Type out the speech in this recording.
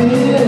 Yeah.